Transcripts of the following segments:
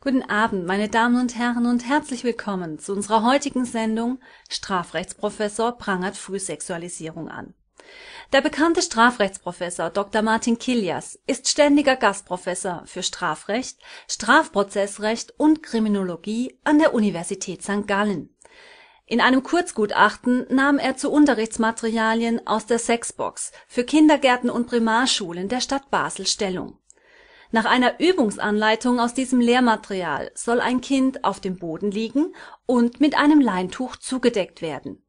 Guten Abend, meine Damen und Herren, und herzlich willkommen zu unserer heutigen Sendung Strafrechtsprofessor prangert Frühsexualisierung an. Der bekannte Strafrechtsprofessor Dr. Martin Kilias ist ständiger Gastprofessor für Strafrecht, Strafprozessrecht und Kriminologie an der Universität St. Gallen. In einem Kurzgutachten nahm er zu Unterrichtsmaterialien aus der Sexbox für Kindergärten und Primarschulen der Stadt Basel Stellung. Nach einer Übungsanleitung aus diesem Lehrmaterial soll ein Kind auf dem Boden liegen und mit einem Leintuch zugedeckt werden.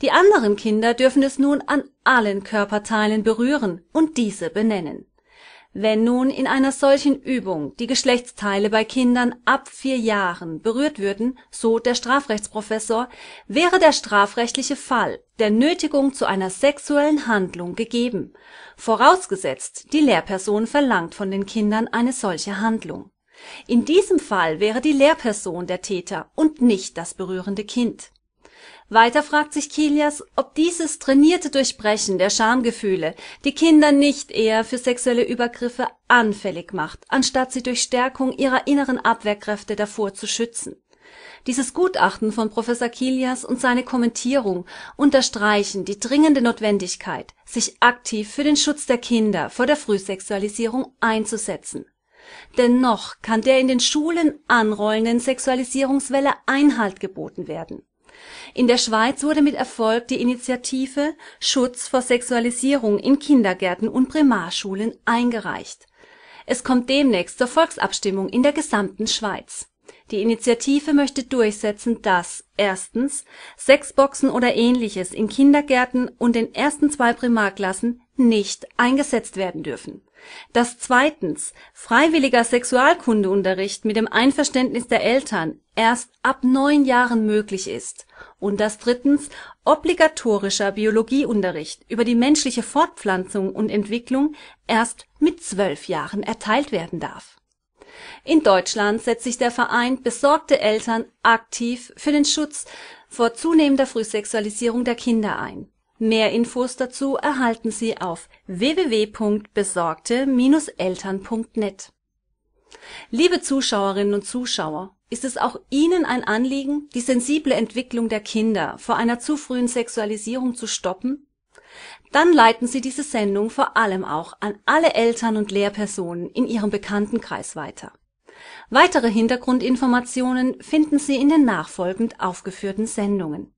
Die anderen Kinder dürfen es nun an allen Körperteilen berühren und diese benennen wenn nun in einer solchen Übung die Geschlechtsteile bei Kindern ab vier Jahren berührt würden, so der Strafrechtsprofessor, wäre der strafrechtliche Fall der Nötigung zu einer sexuellen Handlung gegeben, vorausgesetzt die Lehrperson verlangt von den Kindern eine solche Handlung. In diesem Fall wäre die Lehrperson der Täter und nicht das berührende Kind weiter fragt sich Kilias, ob dieses trainierte Durchbrechen der Schamgefühle die Kinder nicht eher für sexuelle Übergriffe anfällig macht, anstatt sie durch Stärkung ihrer inneren Abwehrkräfte davor zu schützen. Dieses Gutachten von Professor Kilias und seine Kommentierung unterstreichen die dringende Notwendigkeit, sich aktiv für den Schutz der Kinder vor der Frühsexualisierung einzusetzen. Dennoch kann der in den Schulen anrollenden Sexualisierungswelle Einhalt geboten werden in der Schweiz wurde mit Erfolg die Initiative Schutz vor Sexualisierung in Kindergärten und Primarschulen eingereicht. Es kommt demnächst zur Volksabstimmung in der gesamten Schweiz. Die Initiative möchte durchsetzen, dass erstens Sexboxen oder ähnliches in Kindergärten und den ersten zwei Primarklassen nicht eingesetzt werden dürfen dass zweitens freiwilliger Sexualkundeunterricht mit dem Einverständnis der Eltern erst ab neun Jahren möglich ist und dass drittens obligatorischer Biologieunterricht über die menschliche Fortpflanzung und Entwicklung erst mit zwölf Jahren erteilt werden darf. In Deutschland setzt sich der Verein Besorgte Eltern aktiv für den Schutz vor zunehmender Frühsexualisierung der Kinder ein Mehr Infos dazu erhalten Sie auf www.besorgte-eltern.net. Liebe Zuschauerinnen und Zuschauer, ist es auch Ihnen ein Anliegen, die sensible Entwicklung der Kinder vor einer zu frühen Sexualisierung zu stoppen? Dann leiten Sie diese Sendung vor allem auch an alle Eltern und Lehrpersonen in Ihrem Bekanntenkreis weiter. Weitere Hintergrundinformationen finden Sie in den nachfolgend aufgeführten Sendungen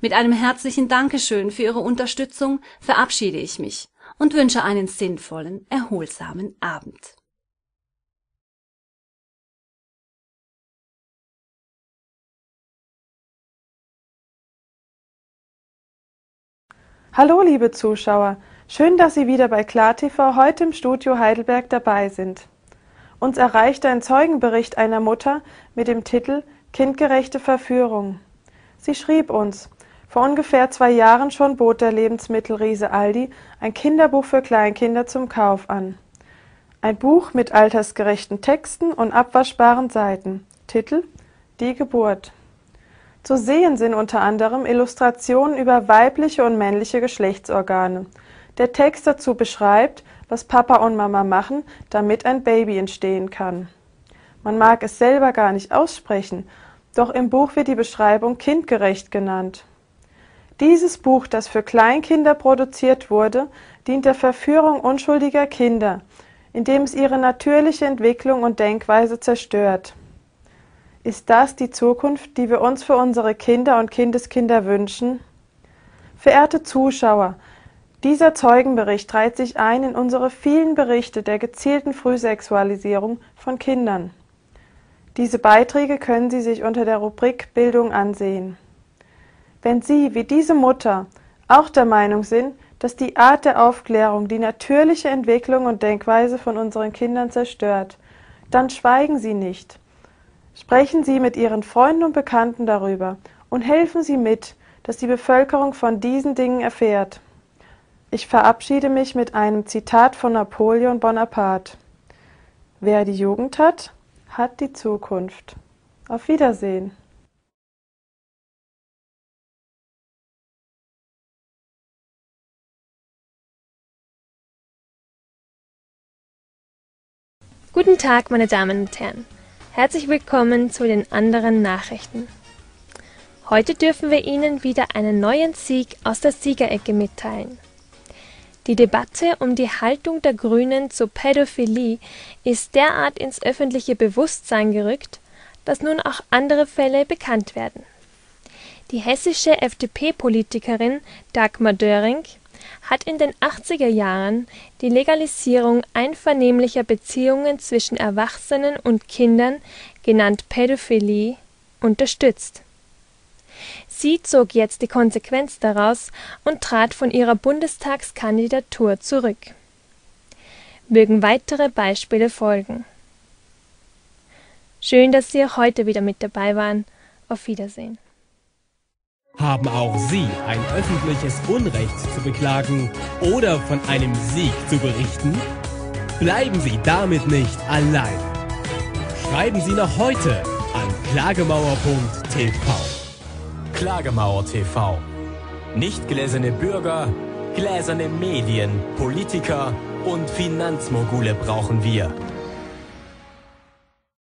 mit einem herzlichen Dankeschön für Ihre Unterstützung verabschiede ich mich und wünsche einen sinnvollen, erholsamen Abend. Hallo, liebe Zuschauer. Schön, dass Sie wieder bei KlarTV heute im Studio Heidelberg dabei sind. Uns erreichte ein Zeugenbericht einer Mutter mit dem Titel Kindgerechte Verführung. Sie schrieb uns, vor ungefähr zwei Jahren schon bot der Lebensmittelriese Aldi ein Kinderbuch für Kleinkinder zum Kauf an. Ein Buch mit altersgerechten Texten und abwaschbaren Seiten. Titel Die Geburt. Zu sehen sind unter anderem Illustrationen über weibliche und männliche Geschlechtsorgane. Der Text dazu beschreibt, was Papa und Mama machen, damit ein Baby entstehen kann. Man mag es selber gar nicht aussprechen, doch im Buch wird die Beschreibung kindgerecht genannt. Dieses Buch, das für Kleinkinder produziert wurde, dient der Verführung unschuldiger Kinder, indem es ihre natürliche Entwicklung und Denkweise zerstört. Ist das die Zukunft, die wir uns für unsere Kinder und Kindeskinder wünschen? Verehrte Zuschauer, dieser Zeugenbericht reiht sich ein in unsere vielen Berichte der gezielten Frühsexualisierung von Kindern. Diese Beiträge können Sie sich unter der Rubrik Bildung ansehen. Wenn Sie, wie diese Mutter, auch der Meinung sind, dass die Art der Aufklärung die natürliche Entwicklung und Denkweise von unseren Kindern zerstört, dann schweigen Sie nicht. Sprechen Sie mit Ihren Freunden und Bekannten darüber und helfen Sie mit, dass die Bevölkerung von diesen Dingen erfährt. Ich verabschiede mich mit einem Zitat von Napoleon Bonaparte. Wer die Jugend hat, hat die Zukunft. Auf Wiedersehen. Guten Tag, meine Damen und Herren. Herzlich willkommen zu den anderen Nachrichten. Heute dürfen wir Ihnen wieder einen neuen Sieg aus der Siegerecke mitteilen. Die Debatte um die Haltung der Grünen zur Pädophilie ist derart ins öffentliche Bewusstsein gerückt, dass nun auch andere Fälle bekannt werden. Die hessische FDP-Politikerin Dagmar Döring hat in den 80er Jahren die Legalisierung einvernehmlicher Beziehungen zwischen Erwachsenen und Kindern, genannt Pädophilie, unterstützt. Sie zog jetzt die Konsequenz daraus und trat von ihrer Bundestagskandidatur zurück. Mögen weitere Beispiele folgen. Schön, dass Sie auch heute wieder mit dabei waren. Auf Wiedersehen. Haben auch Sie ein öffentliches Unrecht zu beklagen oder von einem Sieg zu berichten? Bleiben Sie damit nicht allein. Schreiben Sie noch heute an klagemauer.tv. Klagemauer TV. Nicht gläserne Bürger, gläserne Medien, Politiker und Finanzmogule brauchen wir.